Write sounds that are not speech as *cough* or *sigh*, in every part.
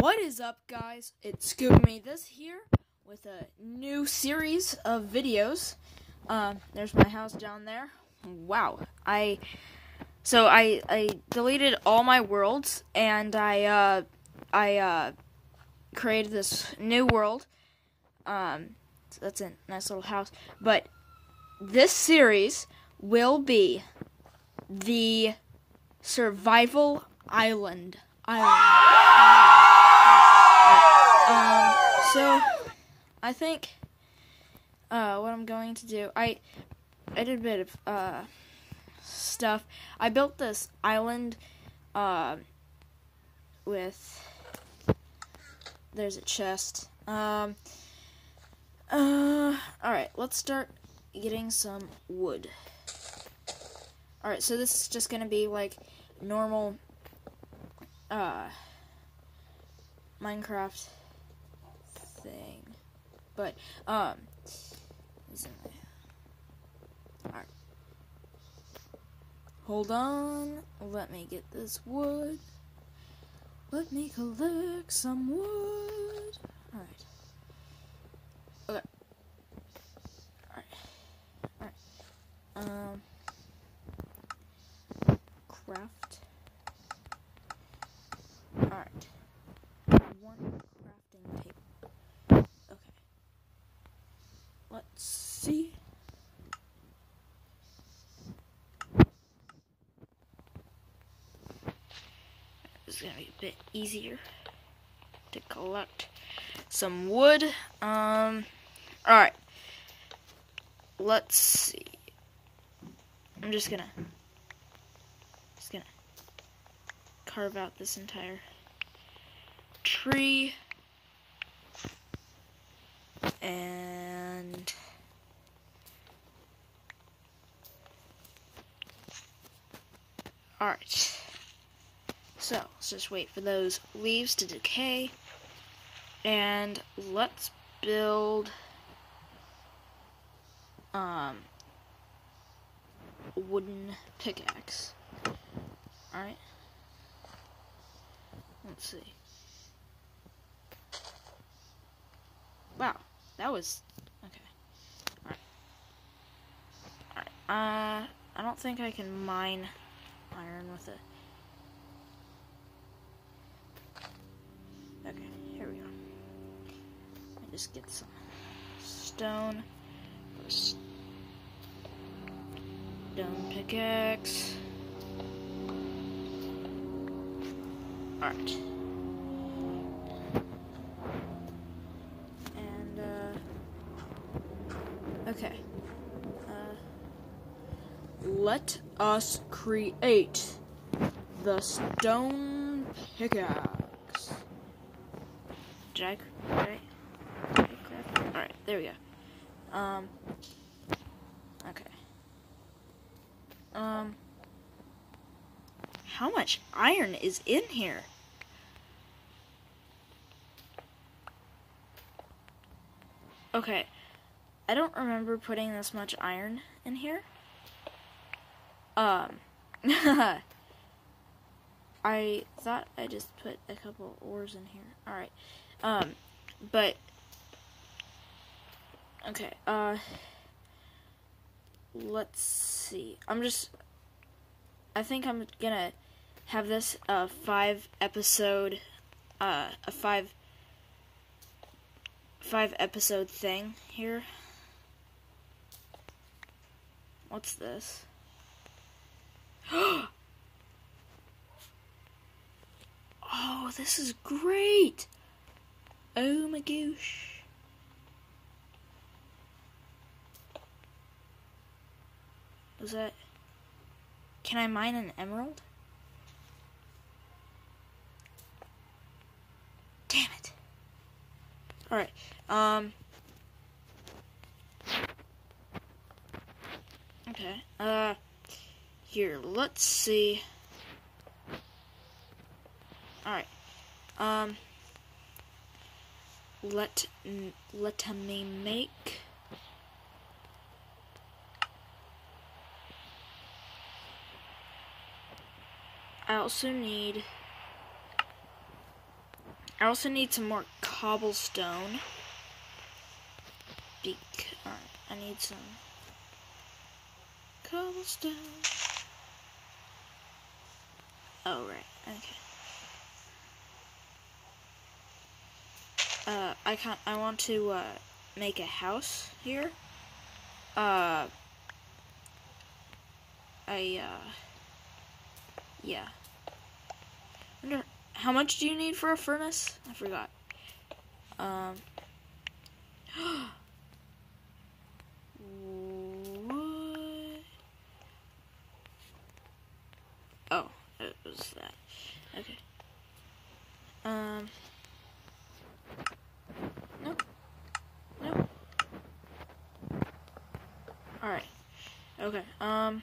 What is up, guys? It's Scoop Me this here with a new series of videos. Um, there's my house down there. Wow, I so I I deleted all my worlds and I uh I uh created this new world. Um, so that's a nice little house, but this series will be the survival island island. *laughs* Um, so I think uh, what I'm going to do, I I did a bit of uh, stuff. I built this island uh, with there's a chest. Um, uh, all right, let's start getting some wood. All right, so this is just gonna be like normal uh, Minecraft. But, um, alright. Hold on. Let me get this wood. Let me collect some wood. Alright. Okay. Alright. Alright. Um. Craft. Alright. One crafting table. Okay. Let's see. Is gonna be a bit easier to collect some wood. Um, alright. Let's see. I'm just gonna just gonna carve out this entire tree and Alright. So, let's just wait for those leaves to decay. And let's build um wooden pickaxe. Alright. Let's see. Wow, that was okay. Alright. Alright. Uh I don't think I can mine iron with it. Just get some stone. Stone pickaxe. Alright. And, uh. Okay. Uh. Let us create the stone pickaxe. I, did I, did I craft it? Alright, there we go. Um, okay. Um, how much iron is in here? Okay, I don't remember putting this much iron in here. Um, *laughs* I thought I just put a couple ores in here. Alright, um, but, okay, uh, let's see. I'm just, I think I'm gonna have this uh, five episode, uh, a five, five episode thing here. What's this? *gasps* oh, this is great! Oh my gosh. Was that... Can I mine an emerald? Damn it. Alright, um... Okay, uh... Here, let's see. Alright, um... Let, let me make... I also need I also need some more cobblestone. I need some cobblestone. Oh, right. Okay. Uh, I can't, I want to, uh, make a house here. Uh, I, uh, yeah. How much do you need for a furnace? I forgot. Um, *gasps* what? Oh, it was that. Okay. Um, no. No. Alright. Okay, um,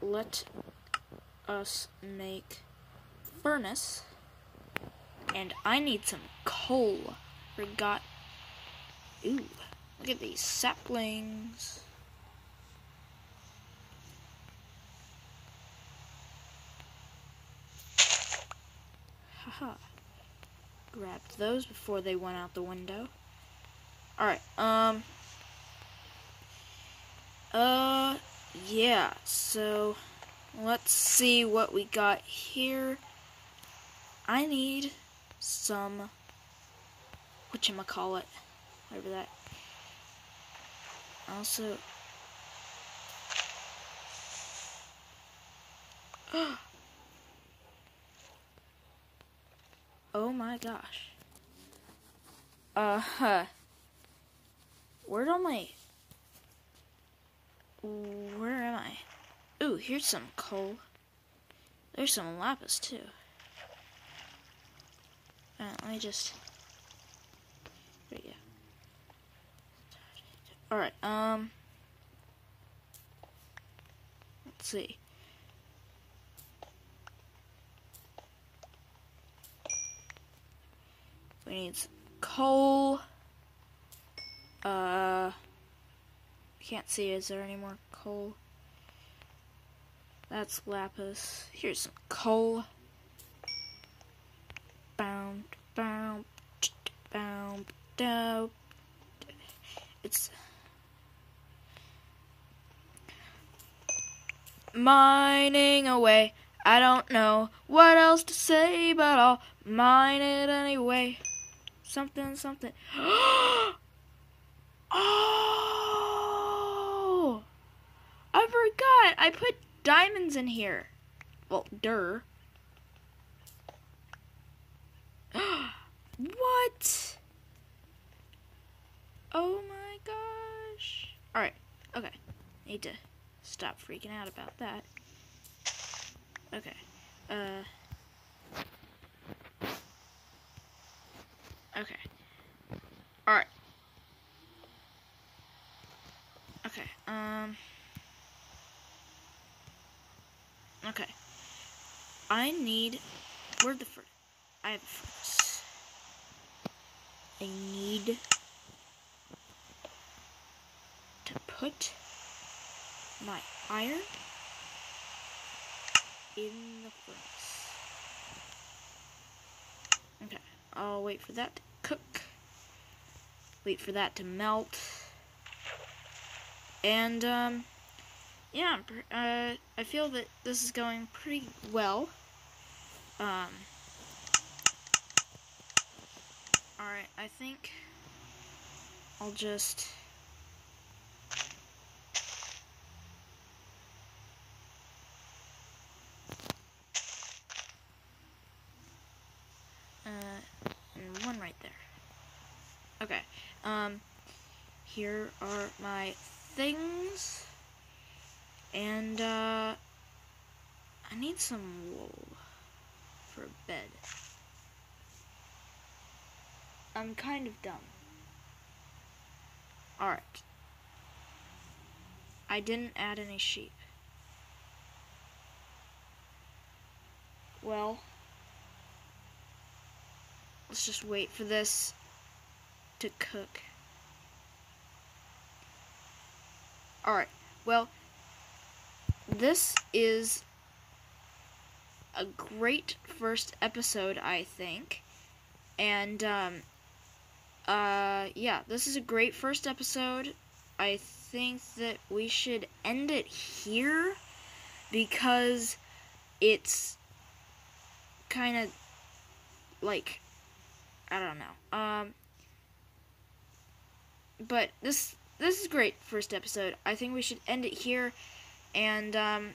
let us make furnace. And I need some coal. Forgot. Ooh, look at these saplings. Haha. Grabbed those before they went out the window. Alright, um. Uh, yeah, so let's see what we got here. I need some, whatchamacallit, whatever that. Also, *gasps* oh my gosh. Uh huh. Where'd all my, where am I? Ooh, here's some coal. There's some lapis too. Uh, let me just. There you go. Alright, um. Let's see. We need coal. Uh. Can't see, is there any more coal? That's lapis. Here's some coal. Bound, bound, bound, down. It's mining away. I don't know what else to say, but I'll mine it anyway. Something, something. *gasps* oh! I forgot. I put diamonds in here. Well, der. *gasps* what? Oh my gosh. Alright, okay. Need to stop freaking out about that. Okay. Uh. Okay. Alright. Okay, um. Okay. I need. Where the first? I have a furnace. I need to put my iron in the furnace. Okay, I'll wait for that to cook. Wait for that to melt. And, um, yeah, uh, I feel that this is going pretty well. Um, alright, I think I'll just... Uh, one right there. Okay, um, here are my things. And, uh, I need some wool for a bed. I'm kind of dumb. Alright. I didn't add any sheep. Well, let's just wait for this to cook. Alright, well, this is a great first episode, I think. And um, uh, yeah, this is a great first episode. I think that we should end it here because it's kind of like I don't know. Um, but this this is great first episode. I think we should end it here, and um,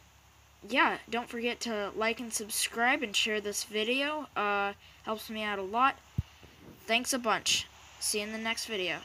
yeah, don't forget to like and subscribe and share this video. Uh, helps me out a lot. Thanks a bunch. See you in the next video.